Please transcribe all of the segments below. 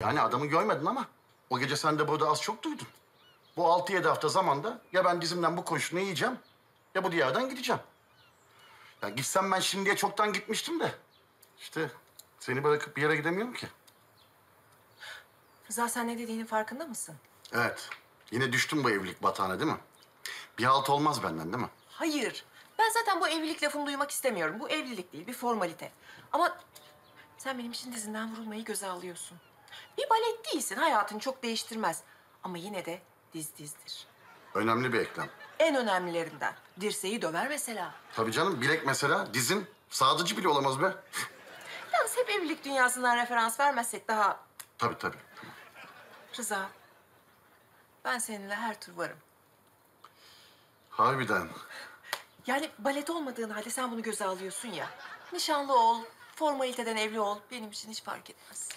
Yani adamı görmedin ama o gece sen de burada az çok duydun. Bu altı yedi hafta zamanda ya ben dizimden bu kurşunu yiyeceğim ya bu diyardan gideceğim. Ya gitsem ben şimdiye çoktan gitmiştim de. İşte seni bırakıp bir yere gidemiyorum ki. Rıza sen ne dediğinin farkında mısın? Evet. Yine düştüm bu evlilik batağına değil mi? Bir halt olmaz benden değil mi? Hayır. Ben zaten bu evlilik lafını duymak istemiyorum. Bu evlilik değil, bir formalite. Ama sen benim için dizinden vurulmayı göze alıyorsun. Bir balet değilsin, hayatını çok değiştirmez. Ama yine de diz dizdir. Önemli bir eklem. En önemlilerinden. Dirseği döver mesela. Tabii canım bilek mesela dizin sadıcı bile olamaz be. Yalnız hep evlilik dünyasından referans vermezsek daha... Tabii tabii. Rıza, ben seninle her tur varım. Harbiden. Yani balet olmadığın halde sen bunu göze alıyorsun ya. Nişanlı ol, formaliteden evli ol. Benim için hiç fark etmez.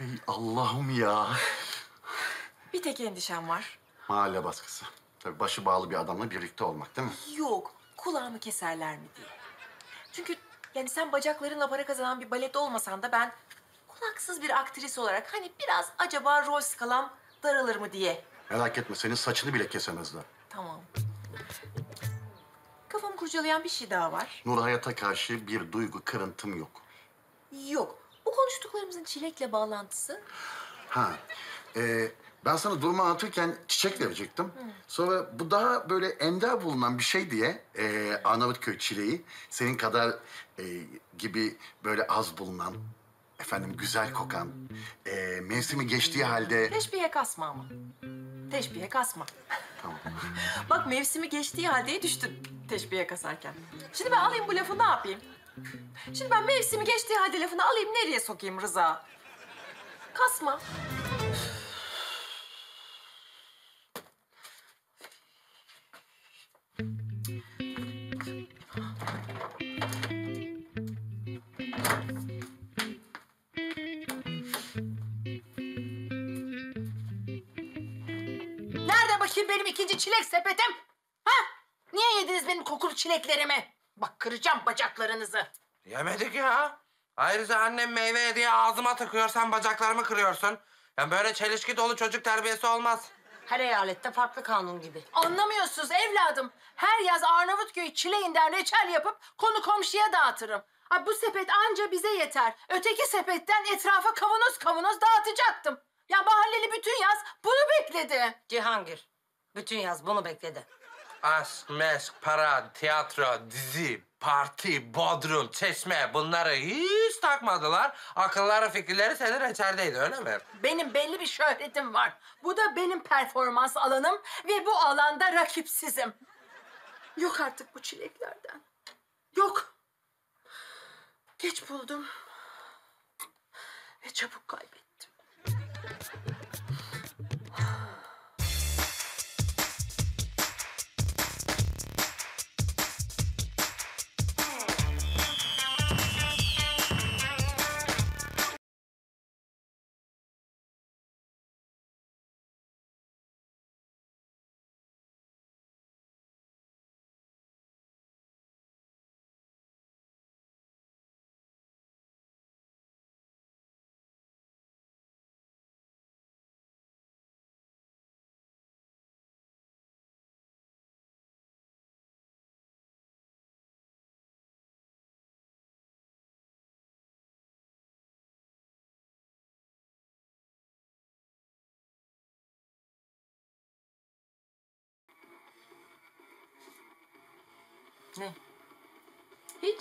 Ey Allah'ım ya. Bir tek endişem var. Mahalle baskısı. Tabii başı bağlı bir adamla birlikte olmak değil mi? Yok, kulağımı keserler mi diye. Çünkü yani sen bacaklarınla para kazanan bir balet olmasan da ben kulaksız bir aktris olarak hani biraz acaba rol skalam daralır mı diye. Merak etme senin saçını bile kesemezler. Tamam. Kafamı kurcalayan bir şey daha var. Nur hayata karşı bir duygu kırıntım yok. Yok. Konuştuklarımızın çilekle bağlantısı Ha, e, ben sana durumu anlatırken çiçek verecektim. Sonra bu daha böyle ender bulunan bir şey diye e, Arnavutköy çileği senin kadar e, gibi böyle az bulunan, efendim güzel kokan, e, mevsimi geçtiği halde... teşbihe kasma ama. Teşbihe kasma. Tamam. Bak mevsimi geçtiği halde düştün teşbihe kasarken. Şimdi ben alayım bu lafı ne yapayım? Şimdi ben mevsimi geçtiği halde lafını alayım nereye sokayım Rıza? Kasma. Nerede bakayım benim ikinci çilek sepetim? Ha? Niye yediniz benim kokulu çileklerimi? Bak kıracağım bacaklarınızı. Yemedik ya. Ayrıca annem meyve diye ağzıma tıkıyor, sen bacaklarımı kırıyorsun. Ya böyle çelişki dolu çocuk terbiyesi olmaz. Her eyalette farklı kanun gibi. Anlamıyorsunuz evladım. Her yaz Arnavutköy çileğinden reçel yapıp konu komşuya dağıtırım. Ha, bu sepet anca bize yeter. Öteki sepetten etrafa kavanoz kavanoz dağıtacaktım. Ya mahalleli bütün yaz bunu bekledi. Cihangir. Bütün yaz bunu bekledi. Aşk, meşk, para, tiyatro, dizi, parti, bodrum, çeşme bunları hiç takmadılar. Akılları fikirleri senin reçeldeydi öyle mi? Benim belli bir şöhretim var. Bu da benim performans alanım ve bu alanda rakipsizim. Yok artık bu çileklerden. Yok. Geç buldum. Ve çabuk kaybettim. Ne? Hiç.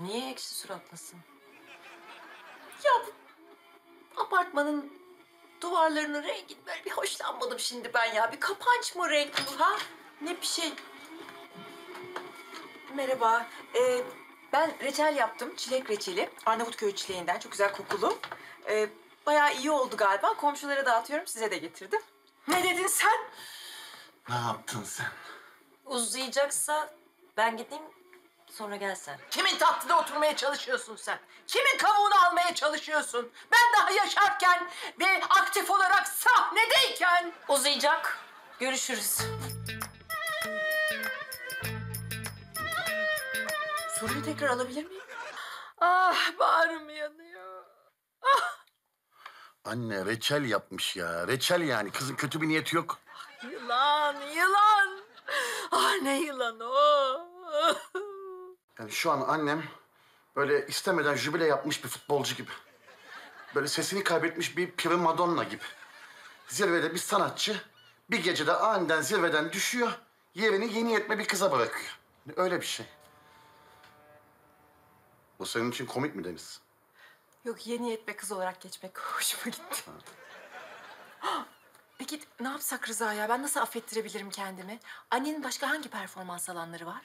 Niye ekşi suratlısın? Ya apartmanın duvarlarının rengini böyle bir hoşlanmadım şimdi ben ya. Bir kapanç mı renk bu ha? Ne bir şey. Merhaba. Ee, ben reçel yaptım. Çilek reçeli. Arnavutköy çileğinden. Çok güzel kokulu. Ee, bayağı iyi oldu galiba. Komşulara dağıtıyorum. Size de getirdim. Ne dedin sen? Ne yaptın sen? Uzayacaksa ben gideyim sonra gelsen. Kimin tahtında oturmaya çalışıyorsun sen? Kimin kavuğunu almaya çalışıyorsun? Ben daha yaşarken ve aktif olarak sahnedeyken... Uzayacak. Görüşürüz. Soruyu tekrar alabilir miyim? Ah bağrım yanıyor. Ah Anne reçel yapmış ya. Reçel yani. Kızın kötü bir niyeti yok. Yılan, yılan. Ah ne yılan o. Yani şu an annem böyle istemeden jübile yapmış bir futbolcu gibi. Böyle sesini kaybetmiş bir prima madonna gibi. Zirvede bir sanatçı bir gecede aniden zirveden düşüyor. Yerini yeni yetme bir kıza bırakıyor. Öyle bir şey. Bu senin için komik mi Deniz? Yok yeni yetme kız olarak geçmek hoşuma gitti. Peki ne yapsak Rıza ya? Ben nasıl affettirebilirim kendimi? Annenin başka hangi performans alanları var?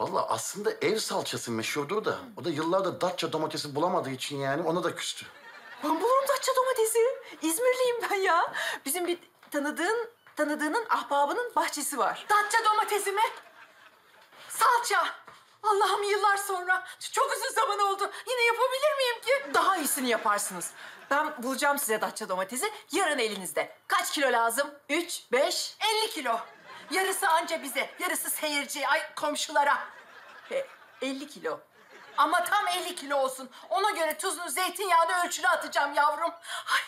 Vallahi aslında ev salçası meşhurdur da o da yıllardır Datça domatesi bulamadığı için yani ona da küstü. Ben bulurum Datça domatesi. İzmirliyim ben ya. Bizim bir tanıdığın, tanıdığının ahbabının bahçesi var. Datça domatesi mi? Salça. Allah'ım yıllar sonra. Çok uzun zaman oldu. Yine yapabilir miyim ki? Daha iyisini yaparsınız. Ben bulacağım size Datça domatesi. Yarın elinizde. Kaç kilo lazım? Üç, beş? 50 kilo. Yarısı anca bize, yarısı seyirciye, ay komşulara. E, 50 kilo. Ama tam 50 kilo olsun. Ona göre tuzunu, zeytinyağını ölçülü atacağım yavrum. Ay,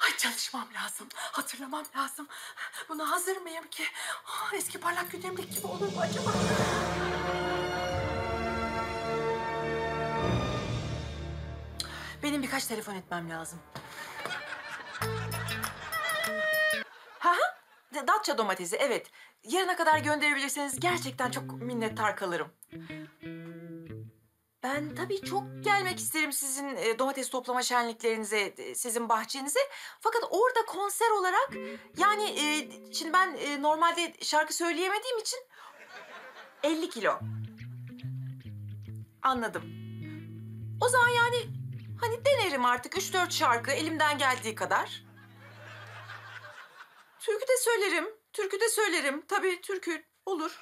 ay çalışmam lazım, hatırlamam lazım. Buna hazır mıyım ki? Ah, eski parlak gündemlik gibi olur mu acaba? Benim birkaç telefon etmem lazım. Ha ha. Datça domatesi evet. Yarına kadar gönderebilirseniz gerçekten çok minnettar kalırım. Ben tabii çok gelmek isterim sizin e, domates toplama şenliklerinize, e, sizin bahçenize. Fakat orada konser olarak yani e, şimdi ben e, normalde şarkı söyleyemediğim için 50 kilo. Anladım. O zaman yani hani denerim artık 3-4 şarkı elimden geldiği kadar. Türkü de söylerim, türkü de söylerim. Tabii türkü olur.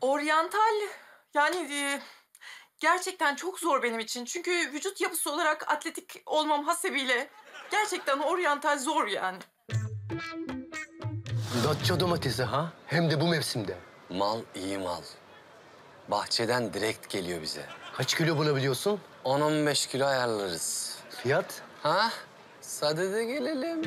Oryantal yani e, gerçekten çok zor benim için. Çünkü vücut yapısı olarak atletik olmam hasebiyle gerçekten oryantal zor yani. Datça domatesi ha? Hem de bu mevsimde. Mal iyi mal. Bahçeden direkt geliyor bize. Kaç kilo bulabiliyorsun? 10-15 kilo ayarlarız. Fiyat? Ha? Sadede gelelim.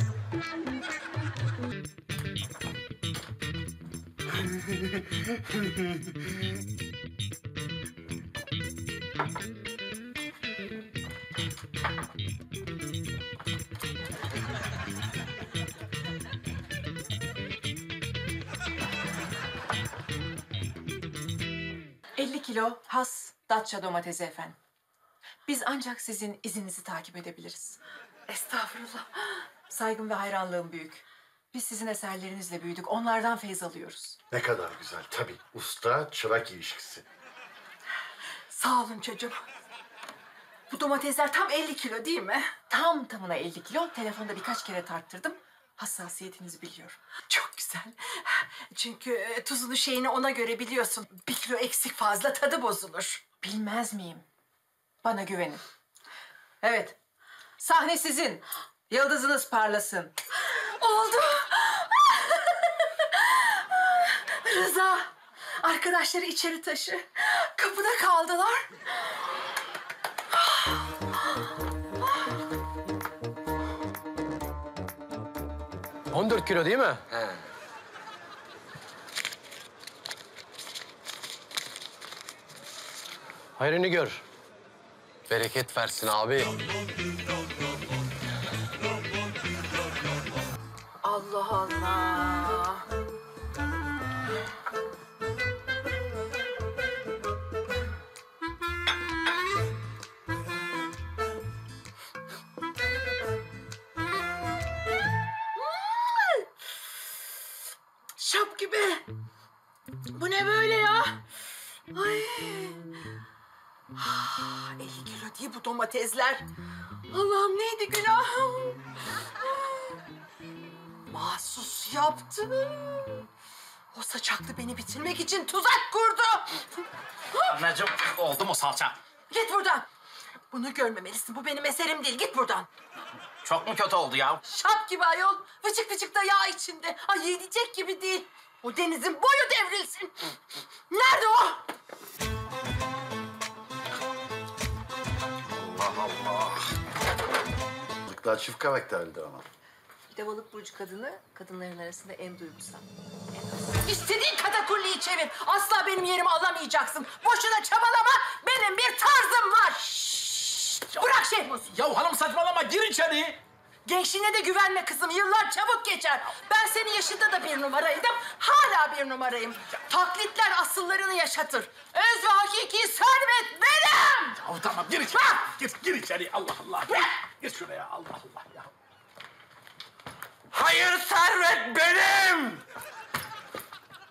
Hı. 50 kilo has Datça domatesi efendim. Biz ancak sizin izinizi takip edebiliriz. Estağfurullah. Saygım ve hayranlığım büyük. Biz sizin eserlerinizle büyüdük. Onlardan feyz alıyoruz. Ne kadar güzel tabii. Usta çırak ilişkisi. Sağ olun çocuğum. Bu domatesler tam 50 kilo değil mi? Tam tamına 50 kilo. Telefonda birkaç kere tarttırdım. Hassasiyetinizi biliyorum. Çok güzel. Çünkü e, tuzunu şeyini ona göre biliyorsun. Bir kilo eksik fazla tadı bozulur. Bilmez miyim? Bana güvenin. Evet. Sahne sizin. Yıldızınız parlasın. Oldu. Rıza. Arkadaşları içeri taşı. Kapıda kaldılar. 14 kilo değil mi? He. Hayrını gör. Bereket versin abi. Allah Allah. Şap gibi. Domatesler. Allah'ım neydi günahım? Mahsus yaptı. O saçaklı beni bitirmek için tuzak kurdu. Anneciğim oldu mu salça? Git buradan. Bunu görmemelisin. Bu benim eserim değil. Git buradan. Çok mu kötü oldu ya? Şap gibi ayol. Vıcık vıcık da yağ içinde. Ay yiyecek gibi değil. O denizin boyu devrilsin. Nerede o? Balıklar çift karakterlidir ama. Bir de balık burcu kadını kadınların arasında en duygusal. İstediğin katakulliyi çevir. Asla benim yerimi alamayacaksın. Boşuna çabalama. Benim bir tarzım var. Şşş! Bırak Şehmus. Ya hanım saçmalama gir içeri. Gençliğine de güvenme kızım. Yıllar çabuk geçer. Ben senin yaşında da bir numaraydım. Hala bir numarayım. Taklitler asıllarını yaşatır. Öz ve hakiki servet benim. Ya tamam gir içeri. Gir, gir içeri Allah Allah. Gir, gir şuraya Allah Allah ya. Hayır servet benim!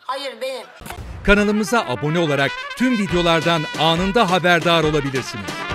Hayır benim. Kanalımıza abone olarak tüm videolardan anında haberdar olabilirsiniz.